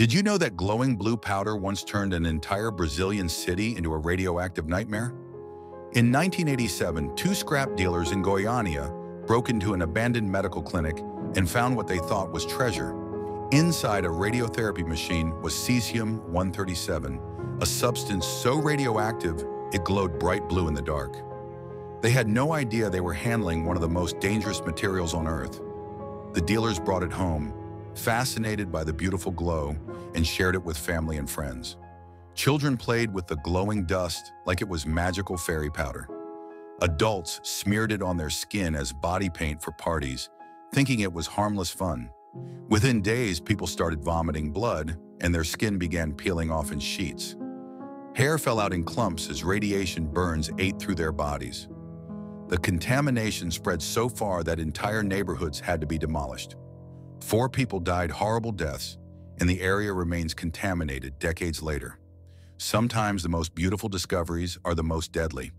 Did you know that glowing blue powder once turned an entire Brazilian city into a radioactive nightmare? In 1987, two scrap dealers in Goiânia broke into an abandoned medical clinic and found what they thought was treasure. Inside a radiotherapy machine was cesium-137, a substance so radioactive it glowed bright blue in the dark. They had no idea they were handling one of the most dangerous materials on Earth. The dealers brought it home, fascinated by the beautiful glow, and shared it with family and friends. Children played with the glowing dust like it was magical fairy powder. Adults smeared it on their skin as body paint for parties, thinking it was harmless fun. Within days, people started vomiting blood, and their skin began peeling off in sheets. Hair fell out in clumps as radiation burns ate through their bodies. The contamination spread so far that entire neighborhoods had to be demolished. Four people died horrible deaths, and the area remains contaminated decades later. Sometimes the most beautiful discoveries are the most deadly.